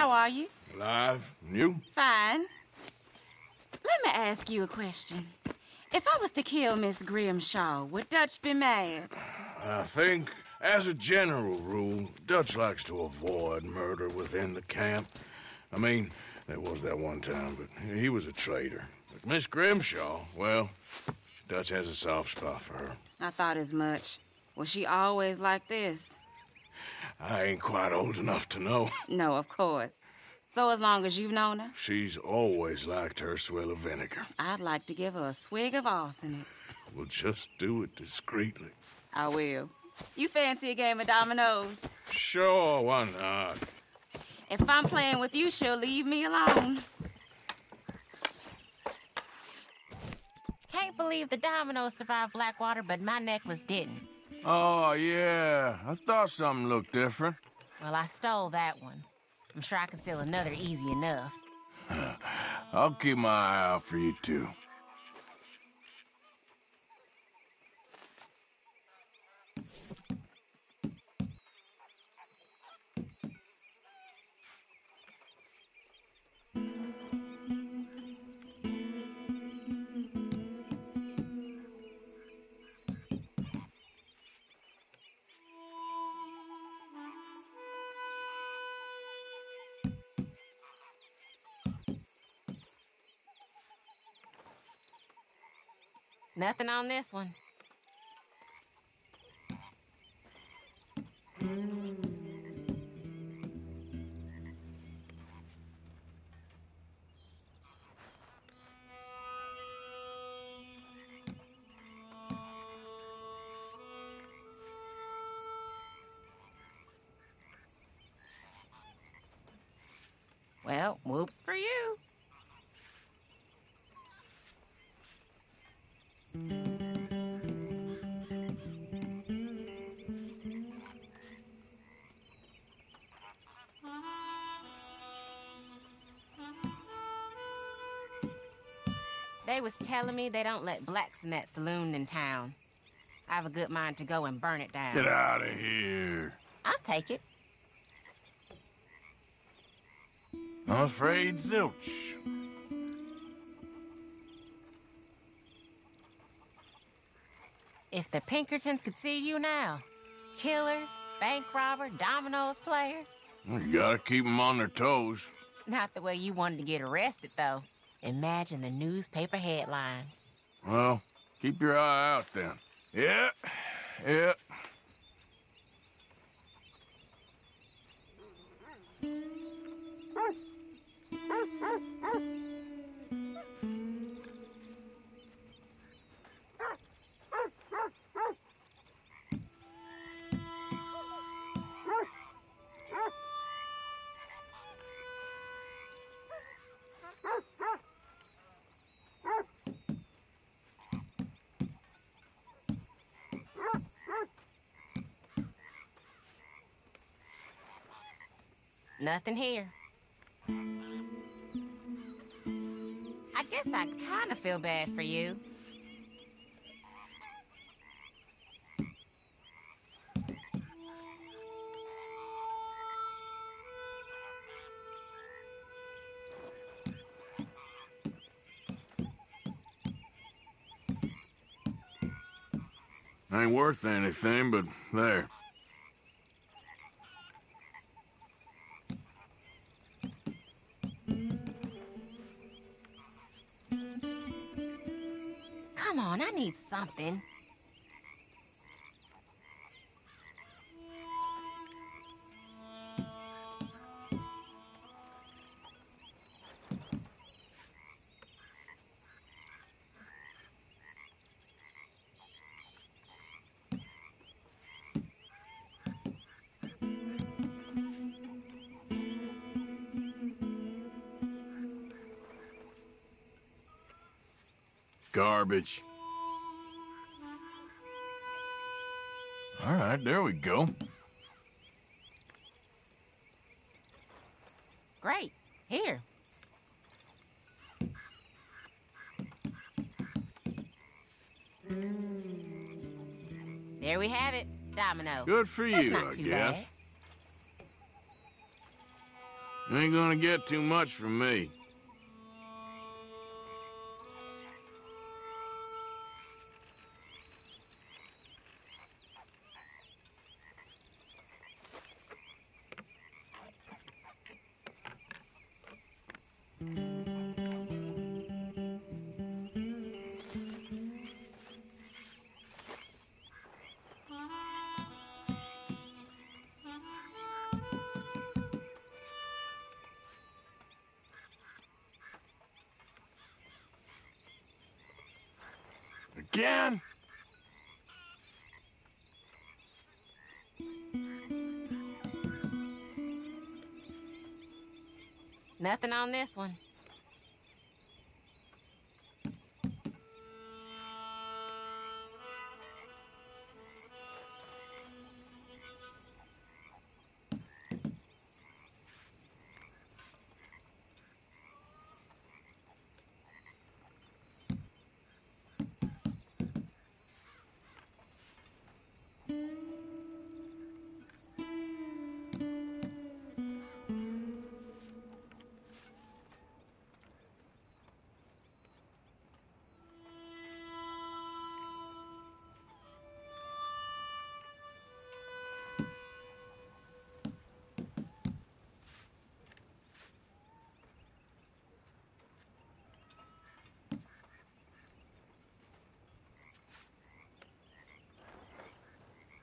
How are you? Alive? And you? Fine. Let me ask you a question. If I was to kill Miss Grimshaw, would Dutch be mad? I think, as a general rule, Dutch likes to avoid murder within the camp. I mean, there was that one time, but he was a traitor. But Miss Grimshaw, well, Dutch has a soft spot for her. I thought as much. Was she always like this? I ain't quite old enough to know. No, of course. So as long as you've known her, She's always liked her swill of vinegar. I'd like to give her a swig of arsenic. We'll just do it discreetly. I will. You fancy a game of dominoes? Sure, why not? If I'm playing with you, she'll leave me alone. Can't believe the dominoes survived Blackwater, but my necklace didn't. Oh, yeah. I thought something looked different. Well, I stole that one. I'm sure I can steal another easy enough. I'll keep my eye out for you, too. Nothing on this one. Well, whoops for you. They was telling me they don't let blacks in that saloon in town. I have a good mind to go and burn it down. Get out of here. I'll take it. I'm afraid zilch. If the Pinkertons could see you now, killer, bank robber, dominoes player. You gotta keep 'em on their toes. Not the way you wanted to get arrested, though. Imagine the newspaper headlines. Well, keep your eye out then. Yeah, yeah. Nothing here. I guess I kind of feel bad for you. Ain't worth anything, but there. On, I need something. Garbage. All right, there we go. Great. Here. There we have it. Domino. Good for you, not I too guess. bad. Ain't gonna get too much from me. Again? Nothing on this one.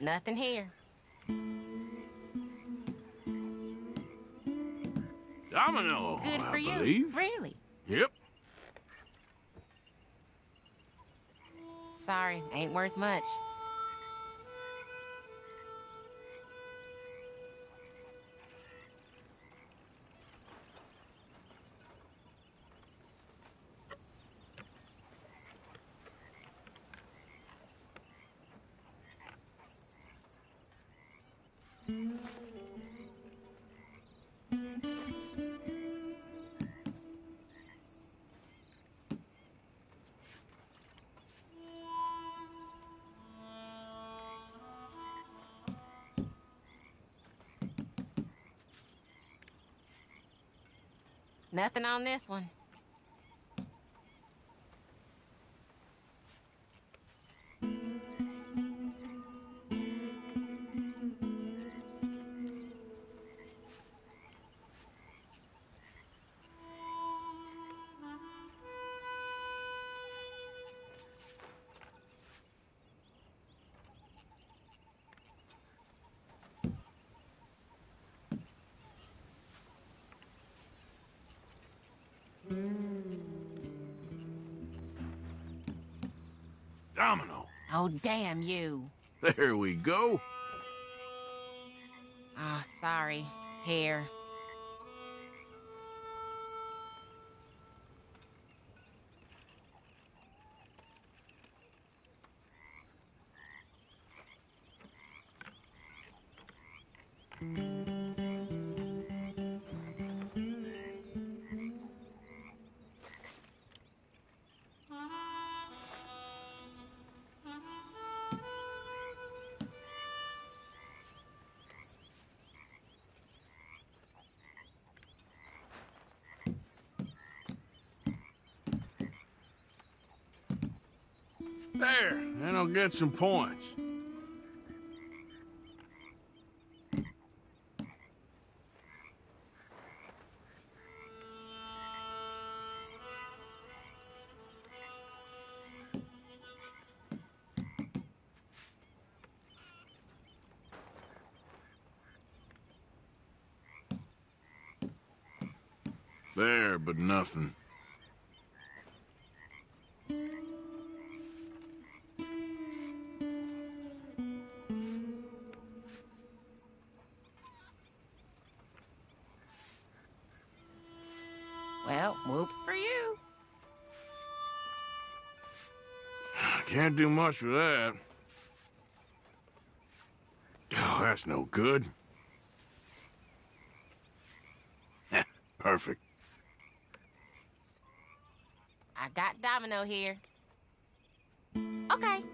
Nothing here. Domino. Good I for you. believe. Really. Yep. Sorry, ain't worth much. Nothing on this one. Domino. Oh, damn you. There we go. Oh, sorry. Here. There, and I'll get some points. There, but nothing. Can't do much with that. Oh, that's no good. Perfect. I got Domino here. Okay.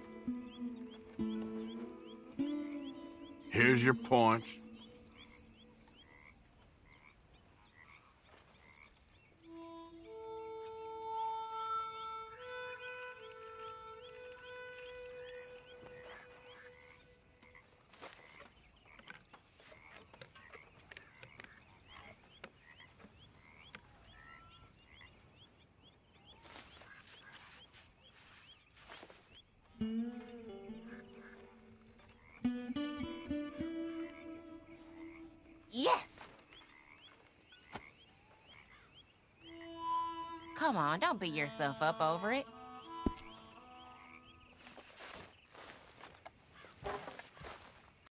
Here's your points. Come on, don't beat yourself up over it.